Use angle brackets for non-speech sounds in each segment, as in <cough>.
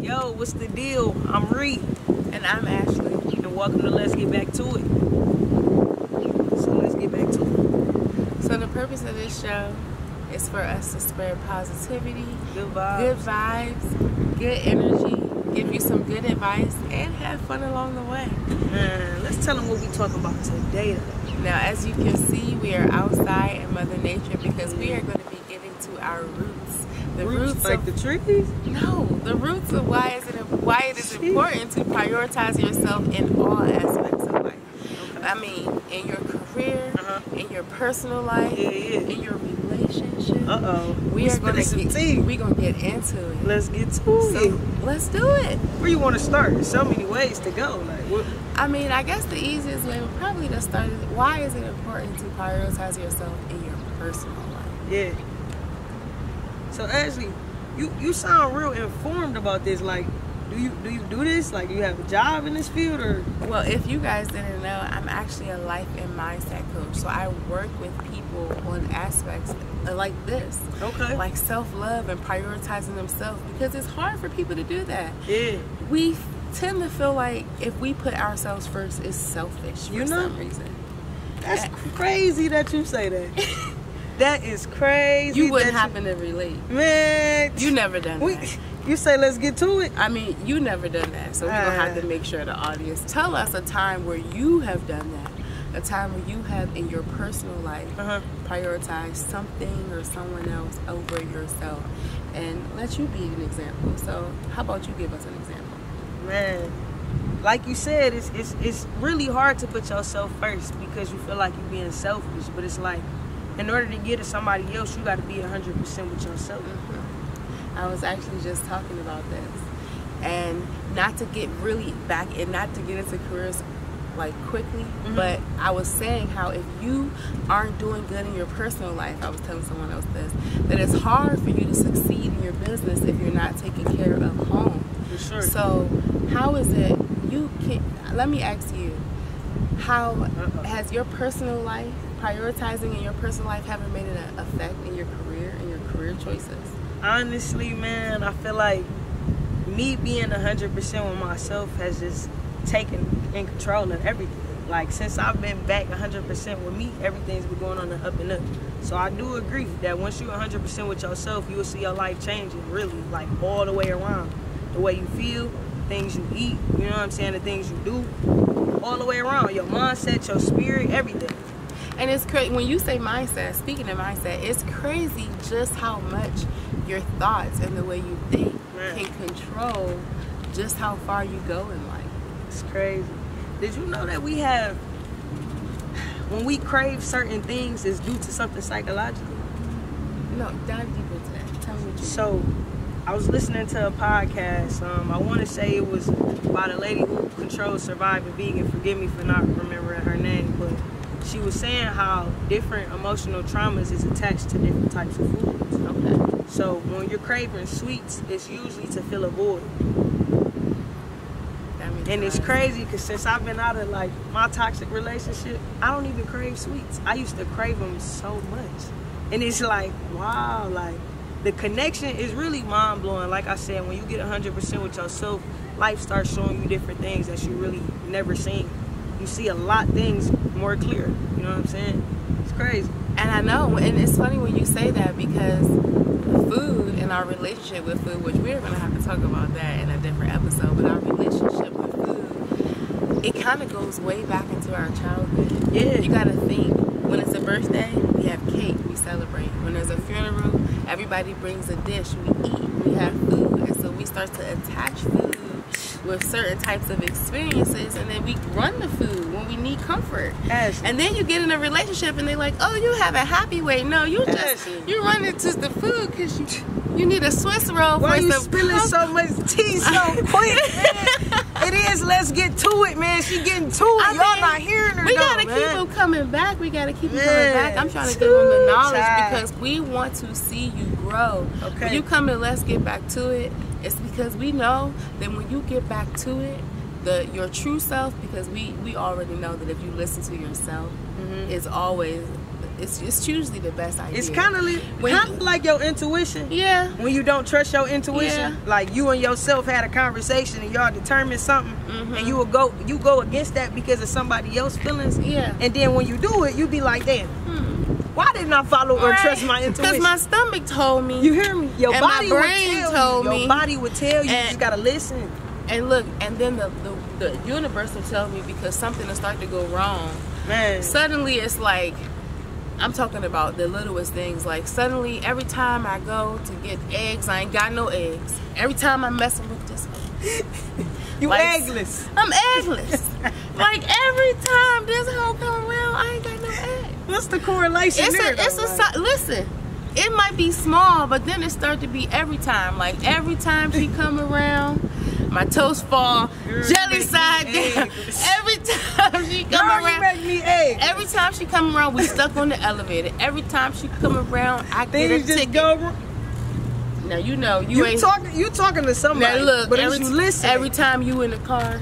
Yo, what's the deal? I'm Reed, And I'm Ashley. and welcome to Let's Get Back to It. So let's get back to it. So the purpose of this show is for us to spread positivity, Good vibes. good vibes, good energy, give you some good advice, and have fun along the way. Let's tell them what we talking about today. though. Now, as you can see, we are outside in Mother Nature because we are going to be getting to our roots. The roots, like of the trees. no, the roots of why is it why it is Jeez. important to prioritize yourself in all aspects of life. I mean, in your career, Uh-huh. in your personal life, Yeah, yeah. in your relationship. Uh oh. We are gonna get, tea. we gonna get into it. Let's get to So it. let's do it. Where you want to start? There's so many ways to go. Like, what? I mean, I guess the easiest way would probably to start is why is it important to prioritize yourself in your personal life? Yeah. So Ashley, you you sound real informed about this. Like, do you do you do this? Like, you have a job in this field, or Well, if you guys didn't know, I'm actually a life and mindset coach. So I work with people on aspects like this, okay? like self love and prioritizing themselves, because it's hard for people to do that. yeah. We tend to feel like if we put ourselves first, it's selfish for You know? some reason. That's crazy that you say that. <laughs> that is crazy. You wouldn't happen to relate. man. You never done we, that. you say let's get to it. I mean, you never done that. So we're gonna have to Ah. make sure the audience tell us a time where you have done that. A time where you have in your personal life Uh-huh. prioritize something or someone else over yourself and let you be an example. So how about you give us an example? Man, like you said, it's it's it's really hard to put yourself first because you feel like you're being selfish. But it's like, in order to get to somebody else, you got to be hundred percent with yourself. I was actually just talking about this. And not to get really back and not to get into careers like quickly, Mhm. but I was saying how if you aren't doing good in your personal life, I was telling someone else this, that it's hard for you to succeed in your business if you're not taking care of home. For sure. So, how is it you can let me ask you, how has your personal life, prioritizing in your personal life haven't made an effect in your career and your career choices? honestly, man, I feel like me being hundred percent with myself has just taken in control of everything. Like since I've been back hundred percent with me, everything's been going on the up and up. So I do agree that once you're hundred percent with yourself, you will see your life changing really, like all the way around. The way you feel, things you eat, you know what I'm saying, the things you do, all the way around. Your mindset, your spirit, everything. And it's crazy when you say mindset. Speaking of mindset, it's crazy just how much your thoughts and the way you think can control just how far you go in life. It's crazy. Did you know that we have when we crave certain things is due to something psychological? No, dive deeper into that. Tell me what you. So I was listening to a podcast. Um, I want to say it was about a lady who controls surviving vegan. Forgive me for not remembering her name, but she was saying how different emotional traumas is attached to different types of foods. okay. So when you're craving sweets, it's usually to fill a void. And it's crazy because since I've been out of like my toxic relationship, I don't even crave sweets. I used to crave them so much. And it's like, wow, like the connection is really mind blowing. Like I said, when you get 100% with yourself, life starts showing you different things that you really never seen. You see a lot things more clear. You know what I'm saying? It's crazy. And I know, and it's funny when you say that because food and our relationship with food, which we're gonna have to talk about that in a different episode, but our relationship with food, it kind of goes way back into our childhood. Yeah. You gotta think when it's a birthday, we have cake, we celebrate. When there's a funeral, everybody brings a dish, we eat, we have food, and so we start to attach food with certain types of experiences, and then we run the food when we need comfort. As And then you get in a relationship and they're like, oh, you have a happy way. No, you just, Yes. you run into the food because you, you need a Swiss roll why for you spilling so much tea so <laughs> quick, is. Let's get to it, man. She getting to it. I Y'all mean, not hearing her. We though, gotta keep them coming back. We gotta keep them coming back. I'm trying to give them the knowledge tight. because we want to see you grow. Okay. When you come and let's get back to it, it's because we know that when you get back to it, the your true self, because we we already know that if you listen to yourself, Mhm. it's always it's it's usually the best idea. It's kind of li- kind of like your intuition. yeah. When you don't trust your intuition, Yeah. like you and yourself had a conversation and y'all determined something, Mhm. and you will go you go against that because of somebody else's feelings. Yeah. And then when you do it, you be like, damn, why didn't I follow or trust my intuition? Because my stomach told me. you hear me? Your And my body brain would tell told you. me. Your body would tell you. you just gotta listen. and look, and then the, the the universe will tell me because something will start to go wrong. Man. Suddenly, it's like I'm talking about the littlest things. Like suddenly, every time I go to get eggs, I ain't got no eggs. Every time I'm messing with this, <laughs> you like- eggless. I'm eggless. <laughs> like every time this hoe come around, I ain't got no eggs. What's the correlation It's there? a, it's a listen. It might be small, but then it start to be every time. Like every time she come around, my toes fall Girl, jelly side down. <laughs> Every time she come Girl, around, make me egg. every time she come around, we stuck on the elevator. Every time she come around, I get a ticket. go. Now you know you, You ain't. talking? You talking to somebody? now look, but every, if you listen, every time you in the car,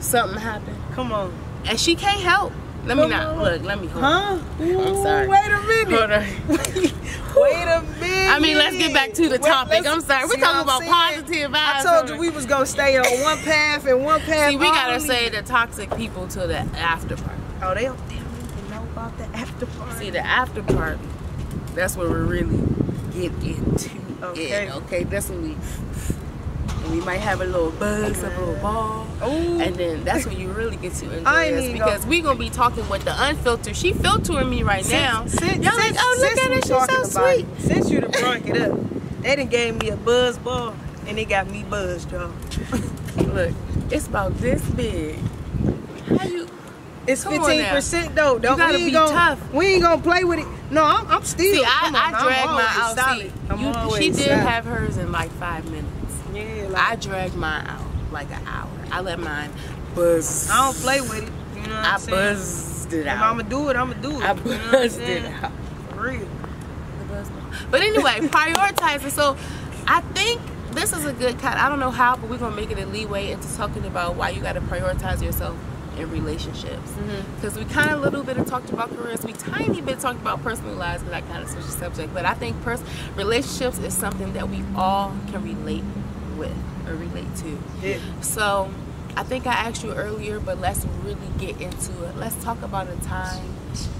something happen, come on, and she can't help. Let me not on. look. Let me hold. huh? I'm sorry. Wait a minute. Hold on. <laughs> Wait a minute. I mean, let's get back to the topic. I'm sorry. We're talking about positive I told you we was gonna stay on one path and one path. See, we gotta say the toxic people to the after party. Oh, they don't, they don't even know about the after party. See, the after party, that's where we really get into Okay. it. Okay, that's when we and we might have a little buzz, a little ball, Ooh. and then that's when you really get to enjoy I us because we gonna be talking with the unfiltered. She filtering me right now. Since, since, Y'all like, oh look at her, she's so sweet. it, Since you done brunk it up, they done gave me a buzz ball and they got me buzzed, y'all. <laughs> Look, it's about this big. How you? It's fifteen percent though. Don't, gotta we ain't be gonna, tough. We ain't gonna play with it. No, I'm, I'm still. See, I, on, I I'm dragged always mine out. See, you, she did solid. have hers in like five minutes. I dragged mine out like an hour. I let mine buzz. I don't play with it. You know what I I'm saying? buzzed it If out. I'ma do it, I'ma do it. I You know buzzed it out. For real. The buzz ball. But anyway, <laughs> prioritizing. So I think this is a good kind. I don't know how, but we're gonna make it a leeway into talking about why you got to prioritize yourself in relationships. Mm-hmm. Because we kind of a little bit of talked about careers. We tiny bit talked about personal lives because I kind of switched the subject. But I think pers- relationships is something that we all can relate with or relate to. Yeah. So I think I asked you earlier, but let's really get into it. Let's talk about a time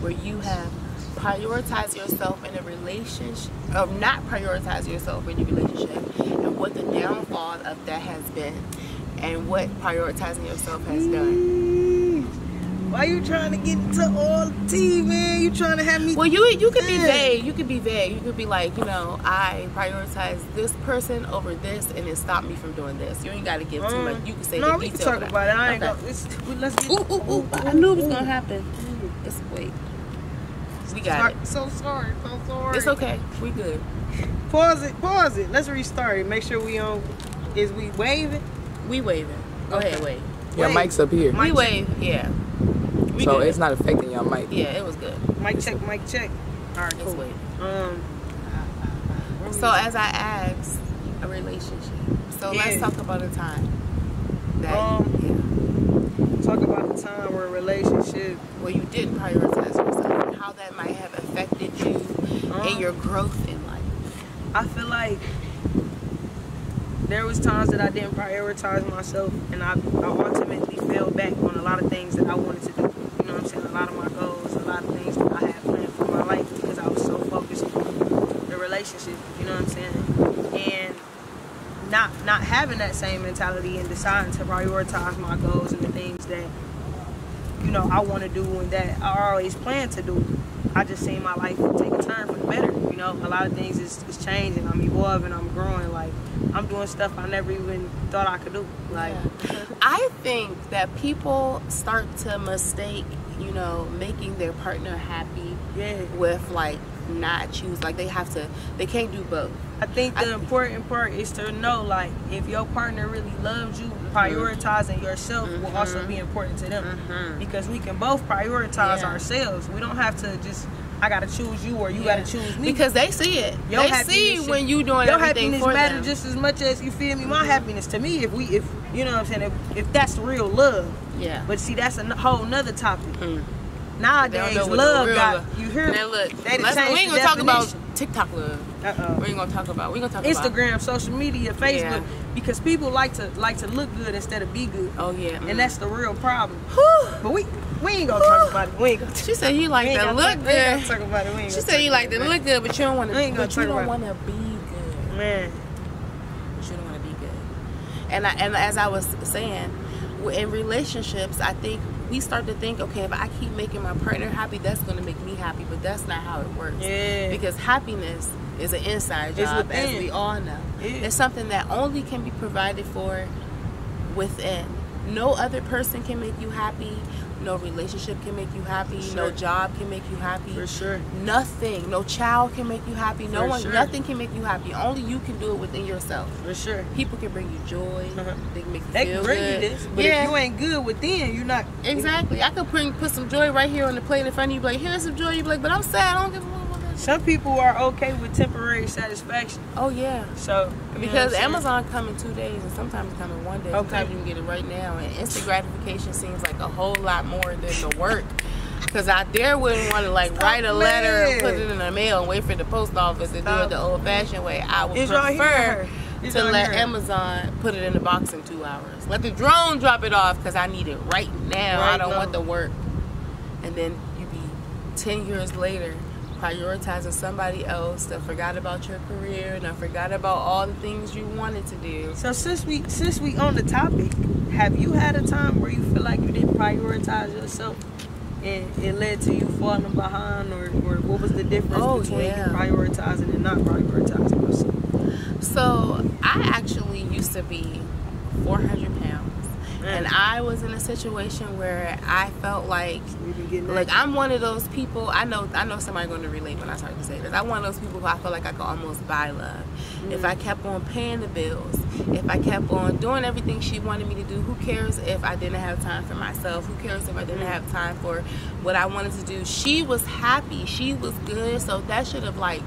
where you have prioritized yourself in a relationship, or not prioritize yourself in your relationship, and what the downfall of that has been, and what prioritizing yourself has done. Why you trying to get into all the tea, man? You trying to have me? Well, you you could be vague. You could be vague. You could be like, you know, I prioritize this person over this, and it stopped me from doing this. You ain't got to give too much. Mm. You can say no, the we can detail. talk but about it. I ain't okay. gonna. It's, let's get. Ooh, ooh, ooh. I knew it was gonna happen. Let's wait. We got it. So sorry. So sorry. It's okay. We good. Pause it. Pause it. Let's restart it. Make sure we on. Is we waving? We waving. Go Okay. ahead, wave. Your Wait. mic's up here. Mic We wave. Yeah. We so good. it's not affecting your mic. Yeah, it was good. Mic check. Mic check. All right. Cool. Um. So as I asked, a relationship. So let's talk about a time that Um, Talk about a time where a relationship. where you didn't prioritize yourself and how that might have affected you Um, in your growth in life. I feel like there was times that I didn't prioritize myself, and I, I ultimately fell back on a lot of things that I wanted to do. Saying? A lot of my goals, a lot of things that I had planned for my life because I was so focused on the relationship. You know what I'm saying? And not not having that same mentality and deciding to prioritize my goals and the things that you know I want to do and that I always plan to do. I just seen my life take a turn for the better. Know, a lot of things is, is changing. I'm evolving. I'm growing. Like I'm doing stuff I never even thought I could do. Like <laughs> I think that people start to mistake, you know, making their partner happy yeah, with like not choose like they have to they can't do both. I think the I- important part is to know like if your partner really loves you, prioritizing yourself will also be important to them. Mhm. Because we can both prioritize Yeah. ourselves. We don't have to just I gotta choose you or you Yeah. gotta choose me. Because they see it. Your they see should- when you doing your happiness matter them. just as much as you feel me. My happiness to me, if we, if you know what I'm saying, if, if that's real love. yeah. But see, that's a whole nother topic. Mm. Nowadays, know what the love got love- you hear me? Now look, They we ain't gonna talk about. TikTok love. Uh-oh. We ain't gonna talk about. We gonna talk about Instagram, social media, Facebook, Yeah. because people like to like to look good instead of be good, Oh yeah, mm. and that's the real problem. Whew. But we we ain't gonna talk about it. We ain't gonna. She said you like to look talk, we ain't gonna good. talk about it. We ain't She said you like to look good, but you don't want to. gonna But you don't want to be good. Man, But you don't want to be good. And I, and as I was saying, in relationships, I think we start to think, okay, if I keep making my partner happy, that's going to make me happy. But that's not how it works. Yeah. Because happiness is an inside job, as we all know. Yeah. It's something that only can be provided for within. No other person can make you happy. No relationship can make you happy. For No job can make you happy. for sure. Nothing. No child can make you happy. No For one. sure. Nothing can make you happy. Only you can do it within yourself. For sure. People can bring you joy. Uh-huh. They can make you They feel can bring good. you this, but yeah, if you ain't good within, you're not. exactly. I could bring put some joy right here on the plate in front of you. Like, here's some joy. You be like, but I'm sad. I don't give a fuck about that. Some people are okay with temporary satisfaction. Oh yeah. So Because what I'm saying? Amazon come in two days, and sometimes it come in one day. Okay. Sometimes you can get it right now, and instant seems like a whole lot more than the work. Because I dare wouldn't want to like Stop write a letter and put it in the mail and wait for the post office and do it the old-fashioned way. I would y'all prefer hearing her? Is to let? Amazon put it in the box in two hours. Let the drone drop it off because I need it right now. I don't now. want the work. And then you be ten years later prioritizing somebody else that forgot about your career and I forgot about all the things you wanted to do. So since we since we on the topic, have you had a time where you feel like you didn't prioritize yourself, and it led to you falling behind, or, or what was the difference Oh, between yeah. prioritizing and not prioritizing yourself? So I actually used to be 400 pounds. Mm. And I was in a situation where I felt like We been getting like. I'm one of those people. I know I know somebody going to relate when I start to say this. I'm one of those people who I feel like I could almost buy love. If I mm. kept on paying the bills, if I kept on doing everything she wanted me to do, who cares if I didn't have time for myself? Who cares if I didn't mm. have time for what I wanted to do? She was happy. She was good. So that should have like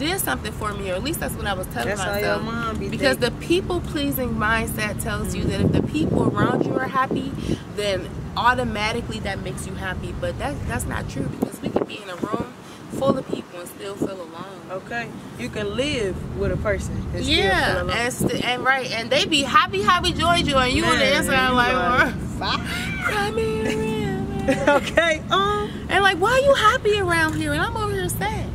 did something for me, or at least that's what I was telling That's how myself. your mom be because thinking. the people pleasing mindset tells you that if the people around you are happy, then automatically that makes you happy. But that that's not true because we can be in a room full of people and still feel alone. Okay, you can live with a person. And still feel Yeah, alone. and st- and right, and they be happy, happy, joy, joy, and you on the inside like, like, <laughs> cry me <laughs> a river." okay, um, and like, why are you happy around here? And I'm over here sad.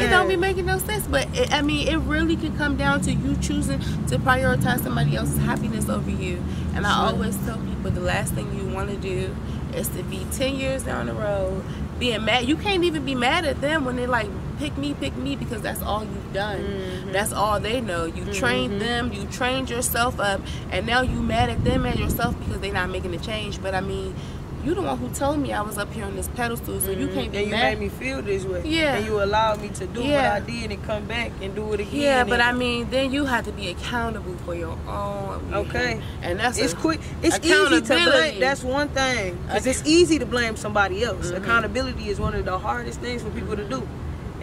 It don't be making no sense, but it, I mean, it really can come down to you choosing to prioritize somebody else's happiness over you. And I always tell people the last thing you want to do is to be 10 years down the road being mad. You can't even be mad at them when they like pick me, pick me because that's all you've done. Mm-hmm. That's all they know. You trained them, you trained yourself up, and now you mad at them and yourself because they're not making a change. But I mean, you the one who told me I was up here on this pedestal, so you can't be and you mad. made me feel this way. Yeah. And you allowed me to do Yeah. what I did and come back and do it again. Yeah, but I mean, then you have to be accountable for your own. Okay. and that's it's a- quick. It's easy to blame. That's one thing. Because it's easy to blame somebody else. Mm-hmm. Accountability is one of the hardest things for people to do.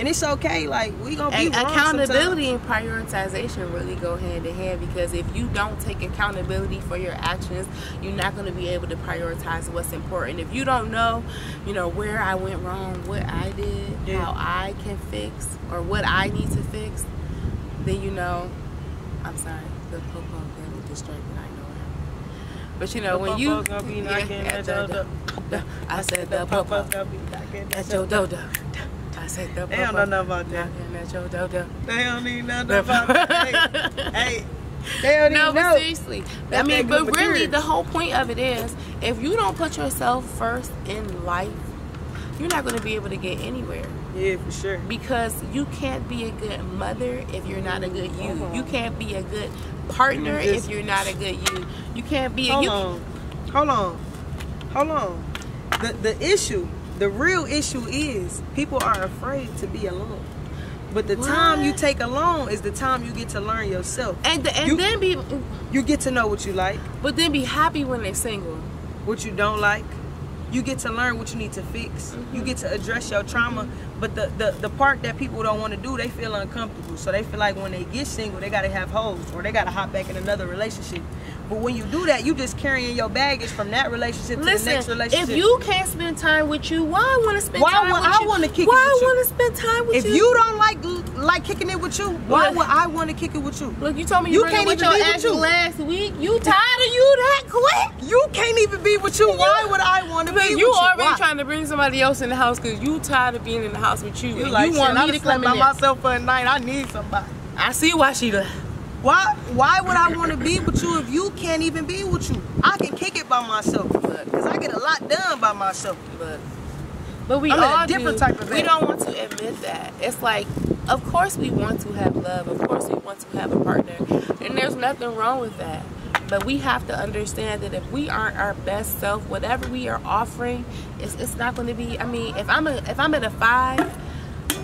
And it's okay. Like we gonna be And wrong accountability and prioritization really go hand in hand because if you don't take accountability for your actions, you're not going to be able to prioritize what's important. If you don't know, you know, where I went wrong, what I did, Yeah. how I can fix, or what I need to fix, then you know, I'm sorry, the popo got me distracted. I know it. But you know, The when you, popo's gonna be knocking <laughs> at the- your door. the- I said the Popo's popo gonna be knocking at your dodo. <laughs> I said the They don't know nothing about that. knocking at your dodo. They don't need nothing about that. Hey, <laughs> hey, they don't No, even but know. seriously. I mean, but good really, the whole point of it is if you don't put yourself first in life, you're not going to be able to get anywhere Yeah, for sure. because you can't be a good mother if you're not a good you. Uh-huh. You can't be a good partner You if you're not a good you. You can't be a Hold you. on. Hold on. Hold on. The the issue, the real issue is people are afraid to be alone. But the time you take alone is the time you get to learn yourself. And, and You- then be, You get to know what you like, but then be happy when they're single. what you don't like. You get to learn what you need to fix. Mm-hmm. You get to address your trauma. But the, the, the part that people don't want to do, they feel uncomfortable. So they feel like when they get single, they got to have hoes or they got to hop back in another relationship. But when you do that, you just carrying your baggage from that relationship to the next relationship. if you can't spend time with you, why I want to spend Why time would with I you? wanna kick it Why with I want to spend time with if you? you don't like like kicking it with you, why Look. would I want to kick it with you? Look, you told me You you, can't with even your be with you. last week. You tired of you that quick? You can't even be with you. Why would I want to be with you you? already Why? trying to bring somebody else in the house because you tired of being in the house with you. You like you want me to come by myself for a night. I need somebody. I see why she left. Why? Why would I want to be with you if you can't even be with you? I can kick it by myself because I get a lot done by myself. But but we I'm all different do. type of We don't want to admit that. It's like, of course we want to have love. Of course we want to have a partner, and there's nothing wrong with that. But we have to understand that if we aren't our best self, whatever we are offering, it's, it's not going to be. I mean, if I'm a, if I'm at a five.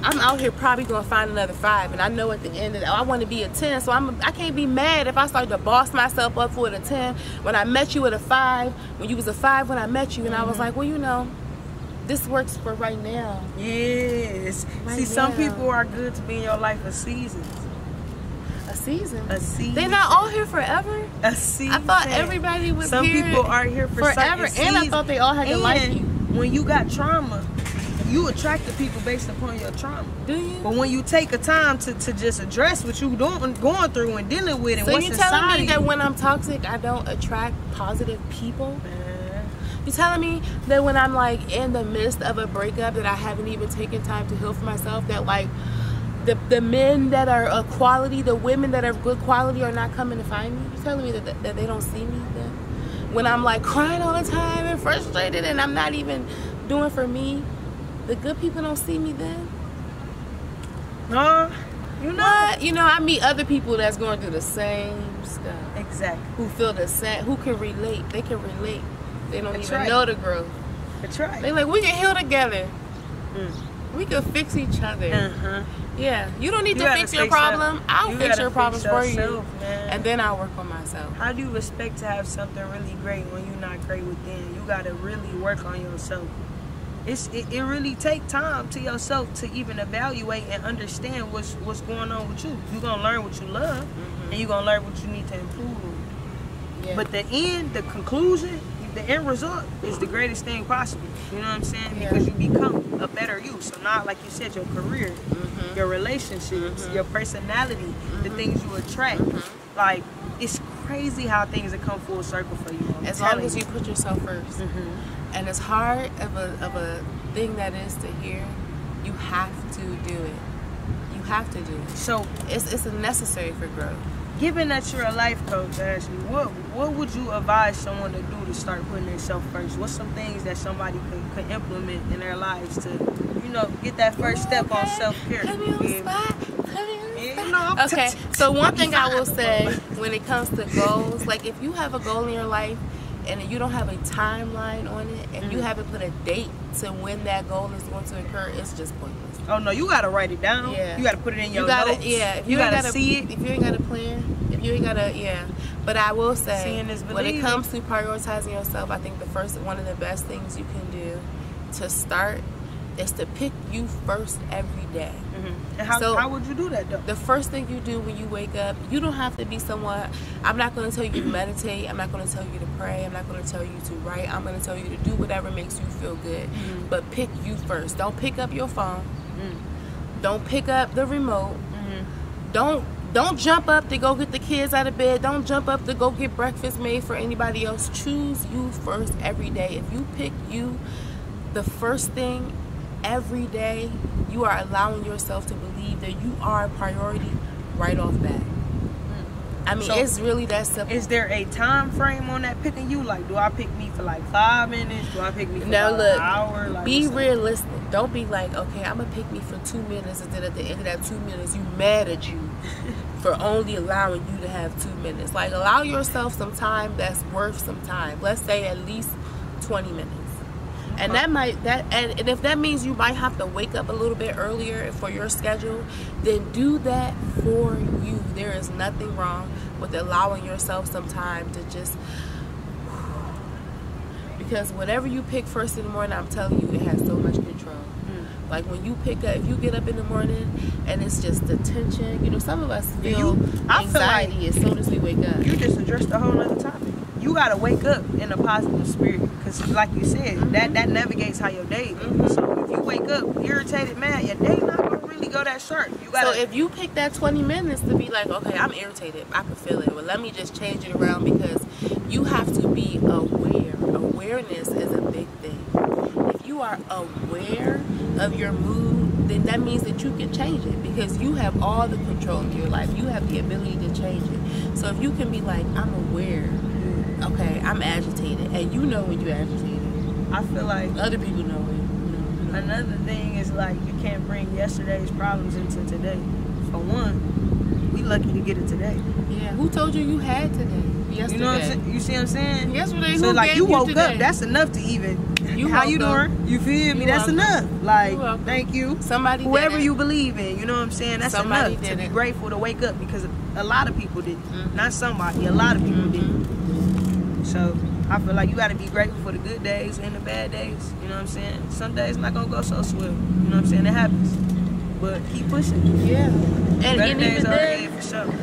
I'm out here probably gonna find another five, and I know at the end of that I want to be a ten. So I'm I can't be mad if I start to boss myself up for a ten. When I met you at a five, when you was a five when I met you, and I Mm-hmm. was like, well, you know, this works for right now. Yes. Right See, some people are good to be in your life for seasons. A season. A season. They're not all here forever. A season. I thought everybody was Some people are here for forever, and I thought they all had to like you. When you got trauma, you attract the people based upon your trauma. Do you? But when you take a time to, to just address what you doing, going through and dealing with and So what's you telling me that when I'm toxic, I don't attract positive people? You telling me that when I'm like in the midst of a breakup that I haven't even taken time to heal for myself, that like the the men that are a quality, the women that are good quality are not coming to find me? You telling me that, that, that they don't see me then? When I'm like crying all the time and frustrated and I'm not even doing for me, the good people don't see me then? no, you know What? You know, I meet other people that's going through the same stuff. exactly. Who feel the same, who can relate. They can relate. They don't That's even right. know the growth. That's right. They like we can heal together. Mm. We can fix each other. Uh-huh. Yeah, you don't need You to fix your fix your- problem. I'll you fix your fix problems for you, man. and then I'll work on myself. How do you expect to have something really great when you're not great within? You gotta really work on yourself. It's it, it really take time to yourself to even evaluate and understand what's what's going on with you. You're gonna learn what you love and you're gonna learn what you need to improve. Yeah. But the end, the conclusion, the end result is the greatest thing possible. You know what I'm saying? Yeah. Because you become a better you. So not like you said, your career, Mhm. your relationships, Mhm. your personality, the Mhm. things you attract. Mhm. Like it's crazy how things have come full circle for you. I'm as long as you put yourself 1st Mhm. And as hard of a of a thing that is to hear, you have to do it. You have to do it. So, It's it's necessary for growth. given that you're a life coach, Ashley, what what would you advise someone to do to start putting themselves first? What's some things that somebody could, could implement in their lives to, you know, get that first step on self care? Put me on the spot. Put me on the Yeah, spot. you know, I'm Okay, so one thing I will <laughs> say when it comes to goals, like if you have a goal in your life and you don't have a timeline on it and you Mhm. haven't put a date to when that goal is going to occur, it's just pointless. Oh no, you gotta write it down. Yeah. You gotta put it in your you gotta, notes. yeah. If you, you, ain't gotta gotta see it. If you ain't got a plan, if you ain't got to, yeah. But I will say, when it comes to prioritizing yourself, I think the first one of the best things you can do to start is to pick you first every day. Mhm. And how, So- how would you do that though? The first thing you do when you wake up, you don't have to be someone. I'm not going to tell you to meditate. I'm not going to tell you to pray. I'm not going to tell you to write. I'm going to tell you to do whatever makes you feel good. Mhm. But pick you first. Don't pick up your phone. Mm. Don't pick up the remote. Mhm. Don't don't jump up to go get the kids out of bed. Don't jump up to go get breakfast made for anybody else. Choose you first every day. If you pick you the first thing every day, you are allowing yourself to believe that you are a priority right off bat. I mean, So- it's really that simple. Is there a time frame on that picking you? Like, do I pick me for like five minutes? Do I pick me for Now look, an hour? Like, be realistic. Don't be like, okay, I'm gonna pick me for two minutes, and then at the end of that two minutes, you mad at you <laughs> for only allowing you to have two minutes. Like, allow yourself some time that's worth some time. Let's say at least twenty minutes, and that might that and, and if that means you might have to wake up a little bit earlier for your schedule, then do that for you. There is nothing wrong with allowing yourself some time to just because whatever you pick first in the morning, I'm telling you, it has so much control. Mm. Like when you pick up, if you get up in the morning and it's just the tension, you know, some of us feel You- I feel anxiety like as soon as we wake up. You just addressed a whole other topic. You gotta wake up in a positive spirit, cause like you said, that that navigates how your day. Mhm. So if you wake up irritated, mad, your day not gonna really go that sharp. You So gotta. if you pick that 20 minutes to be like, okay, I'm irritated, I can feel it. Well, let me just change it around because you have to be aware. Awareness is a big thing. If you are aware of your mood, then that means that you can change it because you have all the control in your life. You have the ability to change it. So if you can be like, I'm aware, okay, I'm agitated, and you know when you're agitated. I feel like Other people know it. You know, another thing is like you can't bring yesterday's problems into today. For one, we lucky to get it today. Yeah, who told you you had today? Yesterday. You know what I'm saying? You see what I'm saying? Yesterday, So like you woke today? up, that's enough to even. You how you up. doing? You feel me? You that's enough. Like, You thank you. Somebody Whoever you believe in, you know what I'm saying? That's Somebody enough to did be it. grateful to wake up because a lot of people didn't. Mhm. Not somebody, a lot of people Mhm. didn't. So I feel like you got to be grateful for the good days and the bad days. You know what I'm saying? Some days not gonna go so swell. You know what I'm saying? It happens. But keep pushing. Yeah. And, Better and days even are then, for sure.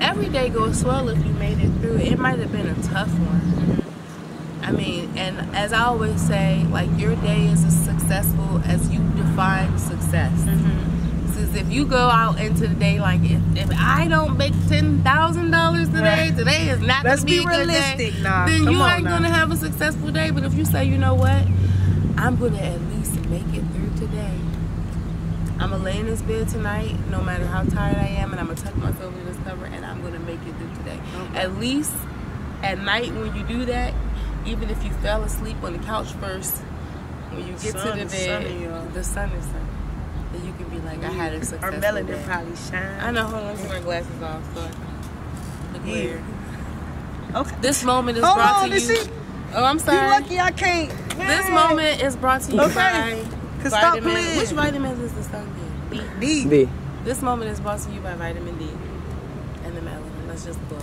every day goes swell if you made it through. It might have been a tough one. I mean, and as I always say, like your day is as successful as you define success. Mm-hmm. Because if you go out into the day like if, if I don't make ten thousand dollars today, Right. today is not Let's gonna be, be a good day. realistic, nah, Then you ain't now. gonna have a successful day. But if you say, you know what, I'm gonna at least make it through today. I'm gonna lay in this bed tonight, no matter how tired I am, and I'm gonna tuck myself in this cover, and I'm gonna make it through today. Okay. At least at night when you do that, even if you fell asleep on the couch first, when you get Sun to the bed, sunny, the sun is sunny. Then you can be like, I had a Our successful melanin day. probably shine. I know. Hold on, let me my glasses off so I look Yeah. weird. Okay. This moment is Hold brought on, to you. is- Oh, I'm sorry. You sorry. lucky I can't. This Man. moment is brought to you Okay. by Cause stop vitamin. playing. Which vitamin is this sun in? B. D. D. This moment is brought to you by vitamin D and the melanin. Let's just go.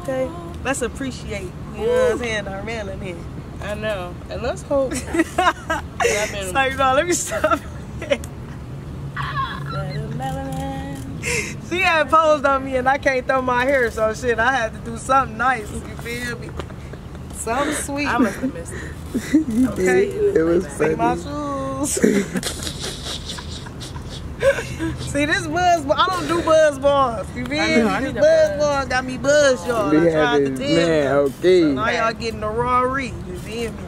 Okay. Let's appreciate. You know what I'm saying? Our melanin. I know. And let's hope. I've been- Sorry, no, let me stop. She had posed on me and I can't throw my hair, so shit, I had to do something nice. You feel me? Something sweet. I must have missed it. <laughs> okay. It was Take my shoes. <laughs> See this buzz, I don't do buzz bars. You feel I me? I This buzz buzz. bars got me buzzed, y'all. I tried to tell man, okay. Now y'all getting the raw read. You feel me?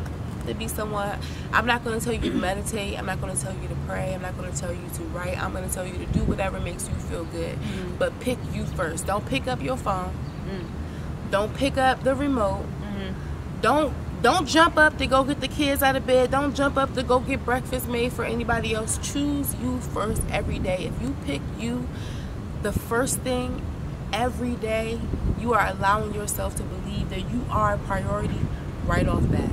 To be someone. I'm not going to tell you to meditate. I'm not going to tell you to pray. I'm not going to tell you to write. I'm going to tell you to do whatever makes you feel good. Mm-hmm. but pick you first. Don't pick up your phone. Mm. don't pick up the remote. Mm-hmm. don't don't jump up to go get the kids out of bed. Don't jump up to go get breakfast made for anybody else. Choose you first every day. If you pick you the first thing every day you are allowing yourself to believe that you are a priority right off bat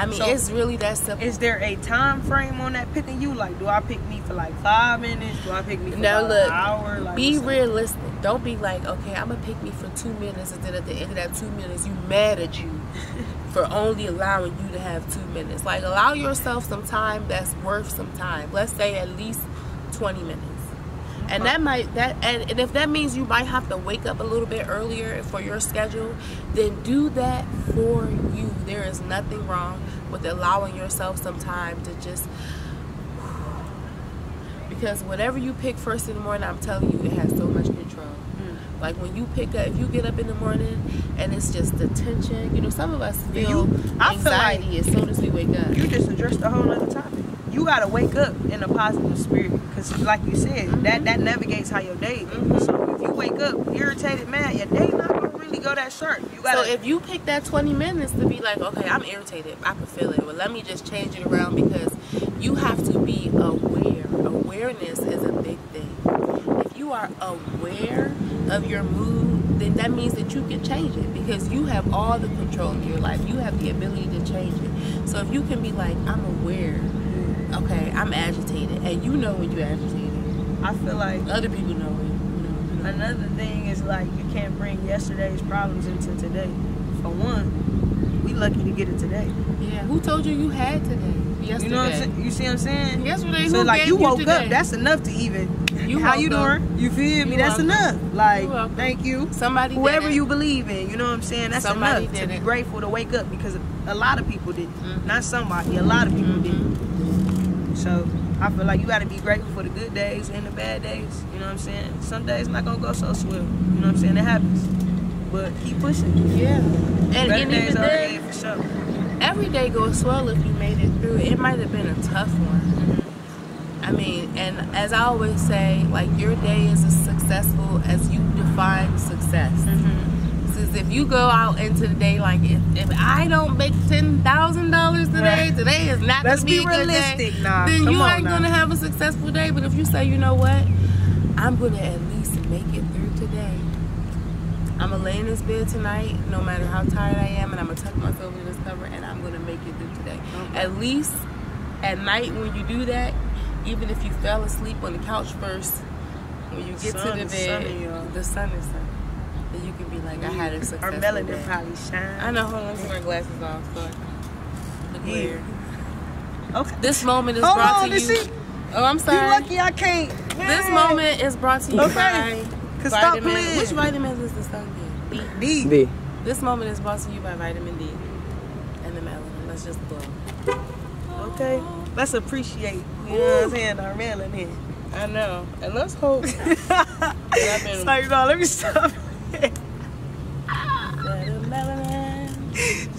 I mean, So- it's really that simple. Is there a time frame on that picking you? Like, do I pick me for like five minutes? Do I pick me for Now look, an hour? Like, be realistic. Don't be like, okay, I'm gonna pick me for two minutes, and then at the end of that two minutes, you mad at you <laughs> for only allowing you to have two minutes. Like, allow yourself some time that's worth some time. Let's say at least 20 minutes. And that might that and, and if that means you might have to wake up a little bit earlier for your schedule, then do that for you. There is nothing wrong with allowing yourself some time to just because whatever you pick first in the morning, I'm telling you, it has so much control. Mm. Like when you pick up, if you get up in the morning and it's just the tension, you know, some of us feel you- I feel like- anxiety as soon as we wake up. You just addressed a whole other topic. You gotta wake up in a positive spirit, cause like you said, that that navigates how your day goes. Mhm. So if you wake up irritated, man, your day not gonna really go that sharp. You So gotta. if you pick that 20 minutes to be like, okay, I'm irritated, I can feel it. Well, let me just change it around because you have to be aware. Awareness is a big thing. If you are aware of your mood, then that means that you can change it because you have all the control in your life. You have the ability to change it. So if you can be like, I'm aware, okay, I'm agitated, and you know when you're agitated. I feel like Other people know it. You know, another thing is like you can't bring yesterday's problems into today. For one, we lucky to get it today. Yeah, who told you you had today? yesterday. You know what I'm saying? You see what I'm saying? Yesterday, So like you woke today? up, that's enough to even. You how you up. doing? You feel me? You That's enough. Like, You thank you. Somebody Whoever you believe in, you know what I'm saying? That's Somebody enough to be it. grateful to wake up because a lot of people did. Mhm. Not somebody, a lot of people Mhm. did. So I feel like you got to be grateful for the good days and the bad days. You know what I'm saying? Some days not gonna go so swell. You know what I'm saying? It happens. But keep pushing. Yeah. And, Better and days are then, for sure. every day goes swell if you made it through. It might have been a tough one. I mean, and as I always say, like your day is as successful as you define success. Mm-hmm. Since if you go out into the day like if, if I don't make ten thousand dollars today, Right. today is not Let's gonna be, be a good day. realistic, nah, then you ain't now. gonna have a successful day. But if you say, you know what, I'm gonna at least make it through today. I'm gonna lay in this bed tonight, no matter how tired I am, and I'm gonna tuck myself in this cover, and I'm gonna make it through today. Okay. At least at night when you do that, even if you fell asleep on the couch first, when you get Sun to the bed, sunny, the sun is sun. Then you can be like, I had a Our successful melanin day. probably shine. I know. Hold on, let me wear glasses off. So I can look Yeah. weird. Okay. This moment is Hold brought on, to this you. shit- Oh, I'm sorry. You lucky I can't. This moment is brought to you Okay. by Cause stop vitamin. playing. Which vitamin is the sun? D. D. D. This moment is brought to you by vitamin D and the melanin. Let's just blow. Okay. Let's appreciate. You know what I'm saying? Our melanin. I know. And let's hope <laughs> that I've no, let me stop.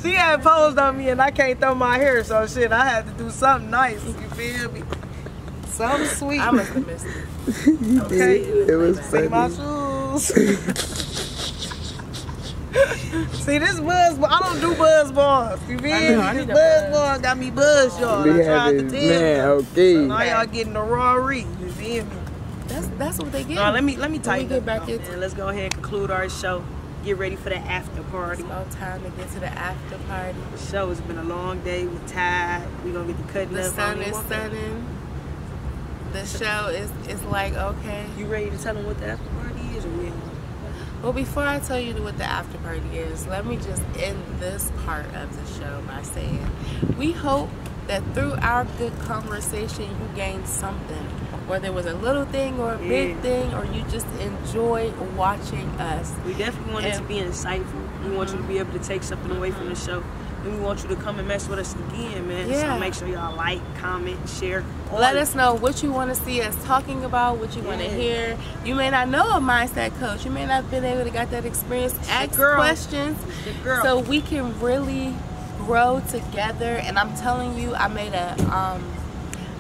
She had posed on me and I can't throw my hair, so shit, I had to do something nice. You feel me? Something sweet. I must have missed it. okay. It was See my shoes. <laughs> See this buzz, I don't do buzz bars. You feel I me? know, This buzz buzz. bars got me buzzed, y'all. I tried to tell man. you. Okay. Now y'all getting the raw read. You feel me? That's that's what they get. No, let me let me When we tighten get back into- Let's go ahead and conclude our show. Get ready for the after party. It's about time to get to the after party. The show has been a long day. We tired. We're gonna get the cutting The up. The sun is setting. The show is is like okay. You ready to tell them what the after party is, or we? Well, before I tell you what the after party is, let me just end this part of the show by saying we hope that through our good conversation you gained something. Whether it was a little thing or a big thing, or you just enjoy watching us. We definitely want it to be insightful. We want you to be able to take something away from the show. And we want you to come and mess with us again, man. Yeah. So make sure y'all like, comment, share. Let us know what you want to see us talking about, what you want to hear. You may not know a mindset coach. You may not have been able to get that experience. Ask questions so we can really grow together. And I'm telling you, I made a um,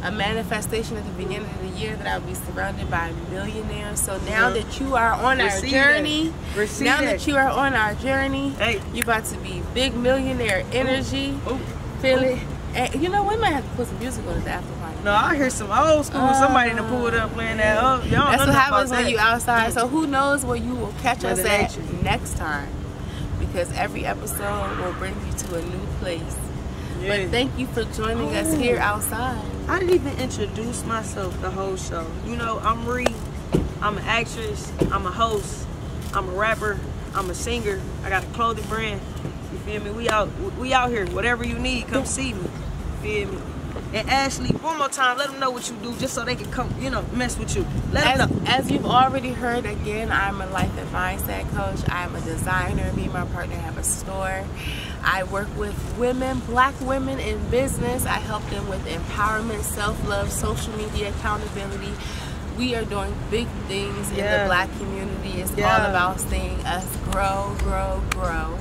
a manifestation at the beginning of the year that I'll be surrounded by millionaires. So now that you are on our journey. Now that. that you are on our journey, Hey. you about to be big millionaire energy. Ooh. Feel it. And you know, we might have to put some music on the after party. No, I hear some old school. Somebody to pull it up playing that. Oh, y'all That's what happens when that. you outside. So who knows where you will catch us at Nature. next time? Because every episode will bring you to a new place. But thank you for joining us here outside. I didn't even introduce myself the whole show. You know, I'm Rii. I'm an actress. I'm a host. I'm a rapper. I'm a singer. I got a clothing brand. You feel me? We out. We out here. Whatever you need, come see me. You feel me? And Ashley, one more time, let them know what you do, just so they can come, you know, mess with you. Let As, them know. as you've already heard, again, I'm a life and mindset coach. I'm a designer. Me and my partner have a store. I work with women, black women in business. I help them with empowerment, self love, social media accountability. We are doing big things in the black community. It's all about seeing us grow, grow, grow.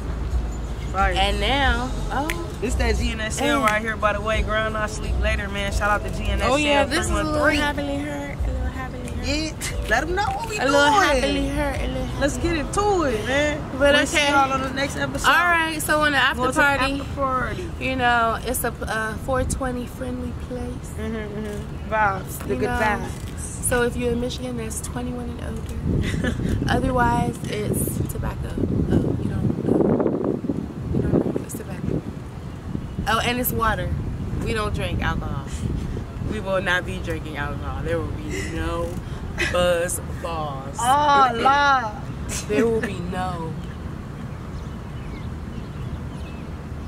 Right. And now, oh, this that GNSL Hey. right here, by the way. Ground not sleep later, man. Shout out to GNSL. oh yeah, this is a little 313. Happily hurt, a little happily hurt, Yeah. Let them know what we a doing. little happily hurt, a little. Let's get into it, man. But we'll see okay. y'all on the next episode. All right, so on the after the party. After party. You know, it's a uh, 420 friendly place. Mm-hmm, mm-hmm. Vibes. The You good know, vibes. So if you're in Michigan, that's 21 and older. <laughs> Otherwise, it's tobacco. Oh, you don't know. You don't know. It's tobacco. Oh, and it's water. We don't drink alcohol. We will not be drinking alcohol. There will be no buzz balls. Oh, <laughs> la. There will be no.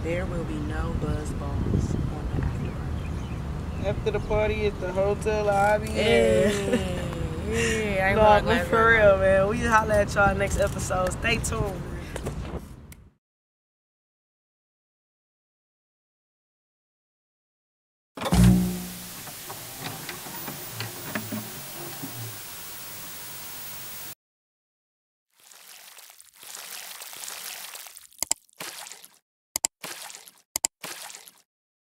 There will be no buzz balls on the after party. After the party at the hotel lobby. Yeah. Yeah. yeah, No, but for real, man. We holla at y'all next episode. Stay tuned.